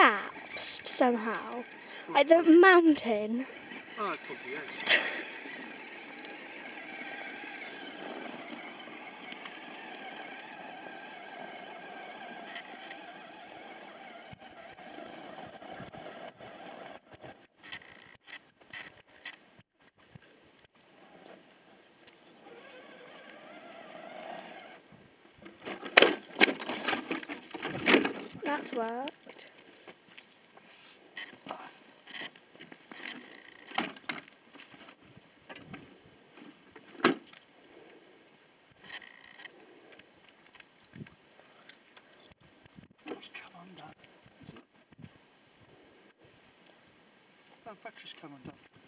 collapsed somehow? Like the mountain? Oh, it probably is. That's worked. No, battery's come undone.